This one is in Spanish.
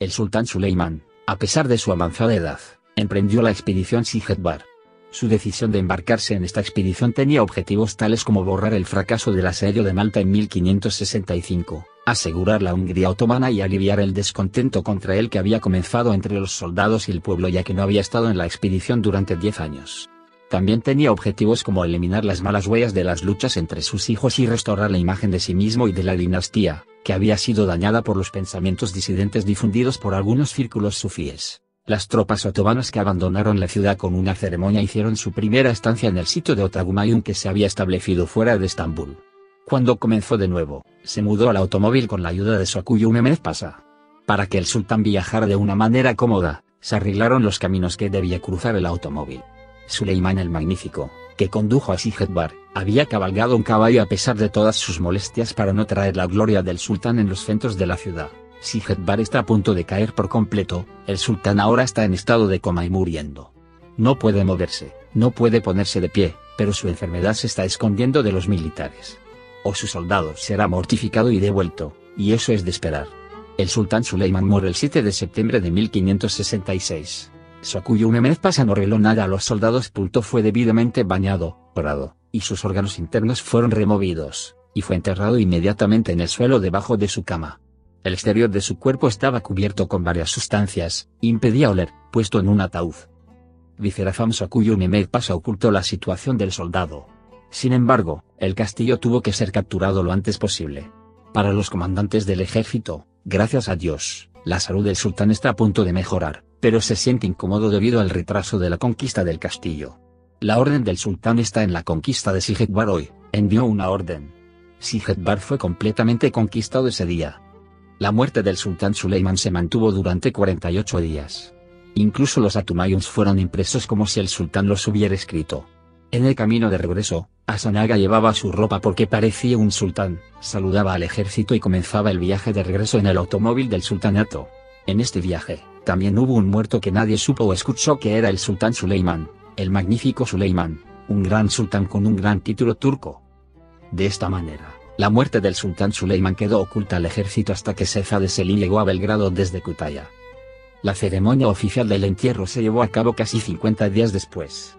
el sultán Suleimán, a pesar de su avanzada edad, emprendió la expedición Sigetbar. Su decisión de embarcarse en esta expedición tenía objetivos tales como borrar el fracaso del asedio de Malta en 1565, asegurar la Hungría otomana y aliviar el descontento contra él que había comenzado entre los soldados y el pueblo ya que no había estado en la expedición durante diez años. También tenía objetivos como eliminar las malas huellas de las luchas entre sus hijos y restaurar la imagen de sí mismo y de la dinastía, había sido dañada por los pensamientos disidentes difundidos por algunos círculos sufíes. Las tropas otomanas que abandonaron la ciudad con una ceremonia hicieron su primera estancia en el sitio de Otagumayun que se había establecido fuera de Estambul. Cuando comenzó de nuevo, se mudó al automóvil con la ayuda de Sokuyu Mehmed Pasa. Para que el sultán viajara de una manera cómoda, se arreglaron los caminos que debía cruzar el automóvil. Suleimán el Magnífico, que condujo a Sigetbar, había cabalgado un caballo a pesar de todas sus molestias para no traer la gloria del sultán en los centros de la ciudad. Sigetbar está a punto de caer por completo, el sultán ahora está en estado de coma y muriendo. No puede moverse, no puede ponerse de pie, pero su enfermedad se está escondiendo de los militares. O su soldado será mortificado y devuelto, y eso es de esperar. El sultán Suleiman muere el 7 de septiembre de 1566. Mehmed Pasa no reló nada a los soldados. Pulto fue debidamente bañado, orado, y sus órganos internos fueron removidos, y fue enterrado inmediatamente en el suelo debajo de su cama. El exterior de su cuerpo estaba cubierto con varias sustancias, impedía oler, puesto en un ataúd. Vicerafam Mehmed Pasa ocultó la situación del soldado. Sin embargo, el castillo tuvo que ser capturado lo antes posible. Para los comandantes del ejército, gracias a Dios, la salud del sultán está a punto de mejorar, pero se siente incómodo debido al retraso de la conquista del castillo. La orden del sultán está en la conquista de Sigetbar hoy, envió una orden. Sigetbar fue completamente conquistado ese día. La muerte del sultán Suleiman se mantuvo durante 48 días. Incluso los atumayuns fueron impresos como si el sultán los hubiera escrito. En el camino de regreso, Asanaga llevaba su ropa porque parecía un sultán, saludaba al ejército y comenzaba el viaje de regreso en el automóvil del sultanato. En este viaje, también hubo un muerto que nadie supo o escuchó que era el sultán Suleiman, el magnífico Suleiman, un gran sultán con un gran título turco. De esta manera, la muerte del sultán Suleiman quedó oculta al ejército hasta que Seza de Selim llegó a Belgrado desde Kutaya. La ceremonia oficial del entierro se llevó a cabo casi 50 días después.